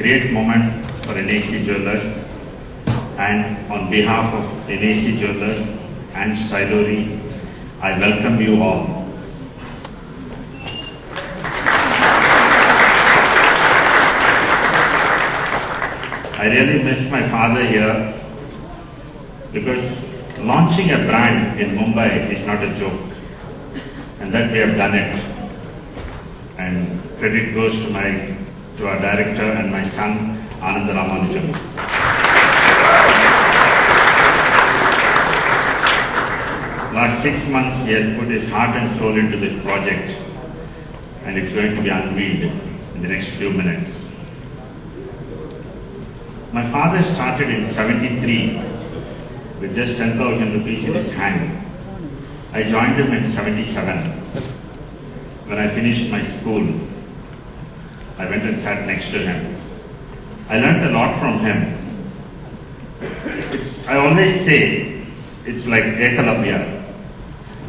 great moment for NAC Jewelers and on behalf of NAC Jewelers and Stylori, I welcome you all. I really miss my father here because launching a brand in Mumbai is not a joke and that we have done it. And credit goes to my to our director and my son Anand Ramanujan. Last six months he has put his heart and soul into this project and it's going to be unveiled in the next few minutes. My father started in 73 with just 10,000 rupees in his hand. I joined him in 77. When I finished my school, I went and sat next to him. I learned a lot from him. It's, I always say it's like Ekalavya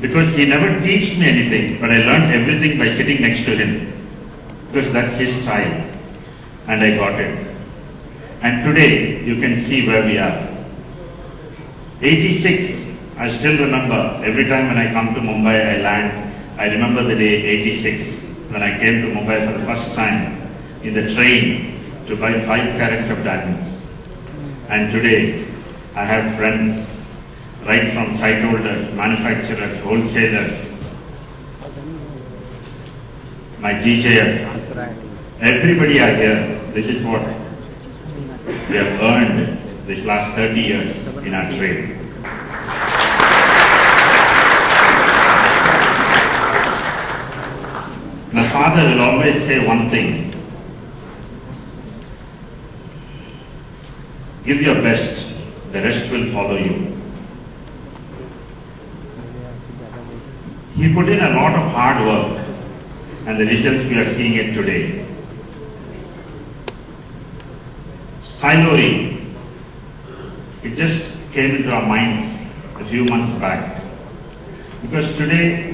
because he never teach me anything, but I learned everything by sitting next to him because that's his style and I got it. And today you can see where we are. 86, I still remember every time when I come to Mumbai, I land, I remember the day 86 when I came to Mumbai for the first time in the train to buy 5 carats of diamonds. And today I have friends right from site holders, manufacturers, wholesalers, my GJF, everybody are here. This is what we have earned this last 30 years in our trade. My father will always say one thing. Give your best, the rest will follow you. He put in a lot of hard work and the results we are seeing it today. Stylori, it just came into our minds a few months back. Because today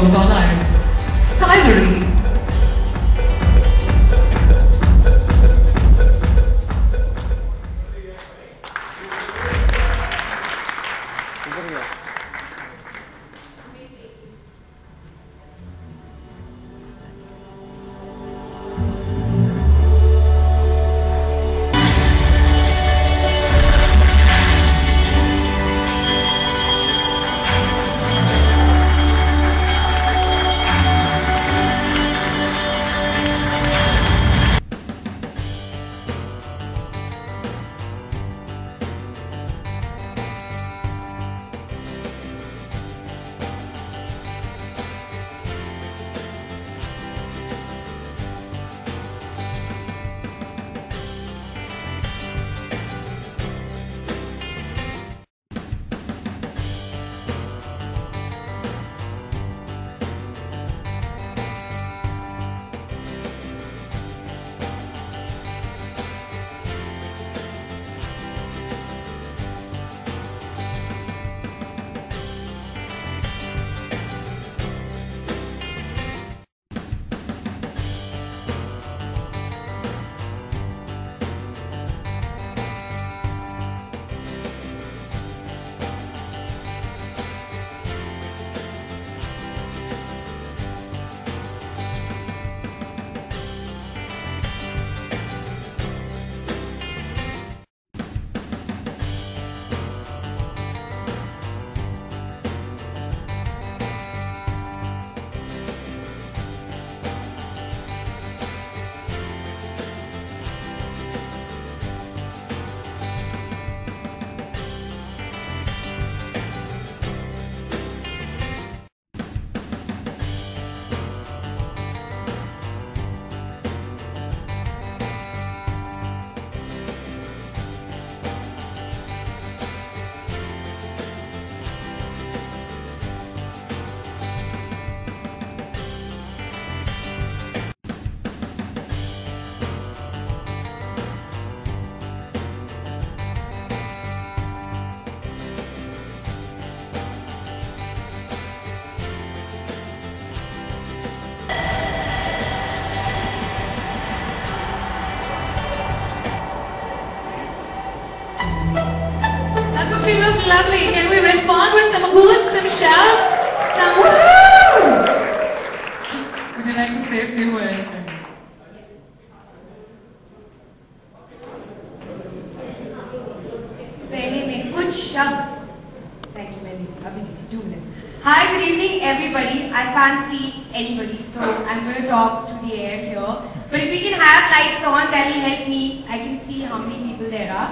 all of our lives. lovely. Can we respond with some hoots, some shouts, some woo? Would you like to say a few words? पहले में कुछ शब्द Thank you, Mandy. अभी two minutes. Hi, good evening, everybody. I can't see anybody, so I'm going to talk to the air here. But if we can have lights on, that will help me. I can see how many people there are.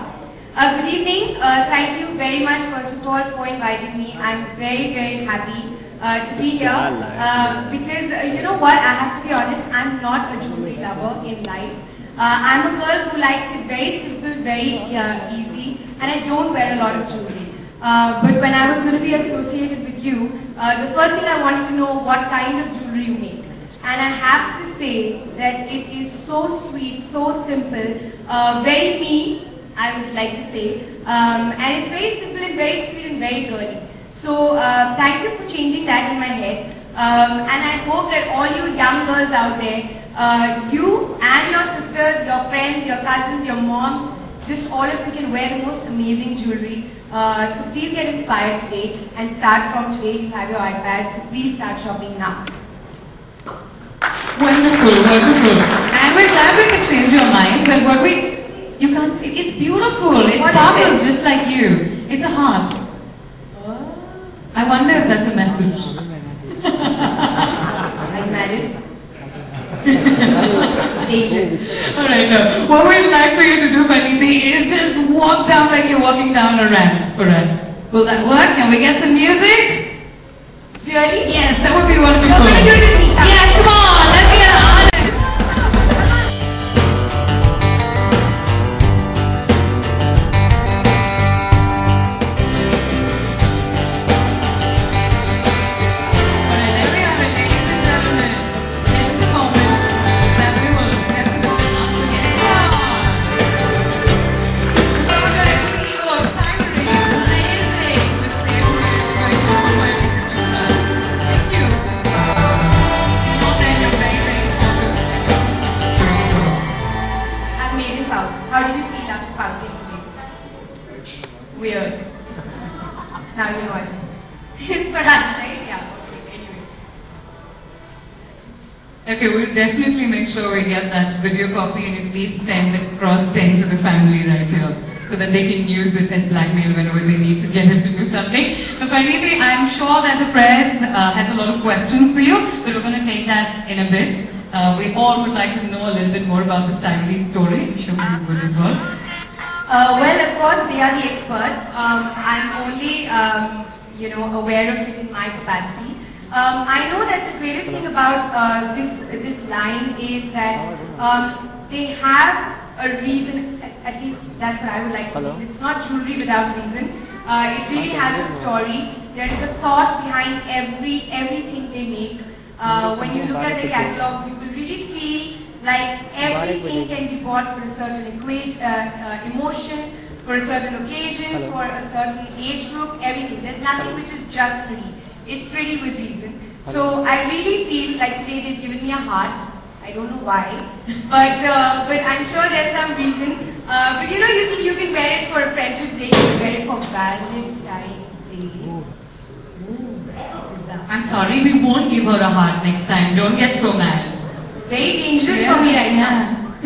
Uh, good evening. Uh, thank you very much, first of all, for inviting me. I'm very, very happy uh, to be here. Uh, because, uh, you know what, I have to be honest, I'm not a jewelry lover in life. Uh, I'm a girl who likes it very simple, very uh, easy, and I don't wear a lot of jewelry. Uh, but when I was going to be associated with you, uh, the first thing I wanted to know what kind of jewelry you make. And I have to say that it is so sweet, so simple, uh, very me, I would like to say. Um, and it's very simple and very sweet and very girly. So uh, thank you for changing that in my head. Um, and I hope that all you young girls out there, uh, you and your sisters, your friends, your cousins, your moms, just all of you can wear the most amazing jewelry. Uh, so please get inspired today and start from today. You have your iPads, so please start shopping now. Wonderful, wonderful. And we're glad we could change your mind. Well, what we, you can't see, it's beautiful. It What sparkles just like you. It's a heart. I wonder if that's a message. You married? Alright, no. What we'd like for you to do, Parineeti, is just walk down like you're walking down a ramp for us. Will that work? Can we get some music? Really? Yes, that would be wonderful. Okay, we'll definitely make sure we get that video copy and at least send it cross 10 to the family right here so that they can use this as blackmail whenever they need to get him to do something. But finally, I'm sure that the press uh, has a lot of questions for you, but we're going to take that in a bit. Uh, we all would like to know a little bit more about this timely story. Sure you would as well. Uh, well, of course, they are the experts. Um, I'm only, um, you know, aware of it in my capacity. Um, I know that the greatest thing about uh, this this line is that um, they have a reason. At, at least that's what I would like to Hello? believe. It's not jewelry without reason. Uh, it really has a story. There is a thought behind every everything they make. Uh, when you look at the catalogs, you will really feel like everything can be bought for a certain equation, uh, uh, emotion, for a certain occasion, for a certain age group, everything. There's nothing which is just pretty. It's pretty with reason. So I really feel like today they've given me a heart. I don't know why, but uh, but I'm sure there's some reason. Uh, but you know, you can you can wear it for Friendship Day, you can wear it for Valentine's Day. Ooh, disaster. I'm sorry, we won't give her a heart next time. Don't get so mad. very dangerous for me right now.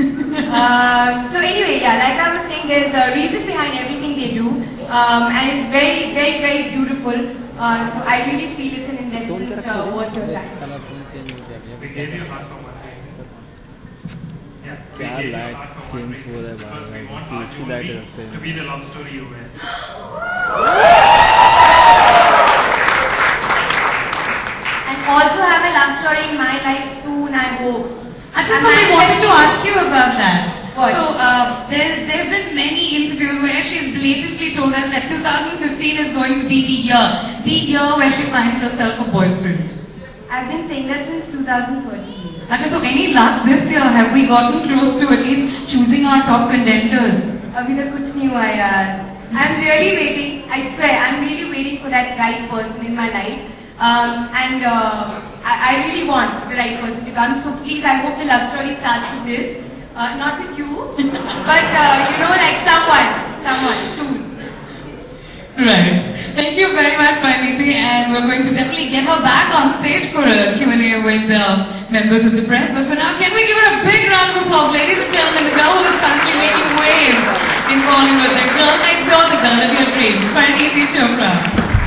um, so anyway, yeah, like I was saying, there's a reason behind everything they do, um, and it's very, very, very beautiful. Uh, so I really feel it's an tone investment के uh, worth your time. Colour change हो गया We gave you heart for one reason. Yeah, we क्या gave you light heart for one change हो reason. रहा है Because we बार-बार, want क्यों- our क्यों light jewelry रखते हैं? to be the love story you wear. And also have a love story in my life soon, I hope. Actually, And so we I- wanted to ask you about that. What? So, uh, there, there have been many interviews where she has blatantly told us that 2015 is going to be the year, the year where she finds herself a boyfriend. I've been saying that since 2013. Actually, so any luck this year? Have we gotten close to at least choosing our top contenders? अभी तक कुछ नहीं हुआ यार I'm really waiting I swear I'm really waiting for that right person in my life um, and uh, I, I really want the right person to come so please I hope the love story starts with this uh, not with you but uh, you know like someone someone soon Right. Thank you very much, Parineeti, and we're going to definitely get her back on stage for uh, a Q&A with the members of the press. But for now, can we give her a big round of applause, ladies and gentlemen, the girl who is currently making waves in Bollywood, the girl next door, the girl of your dreams, Parineeti Chopra.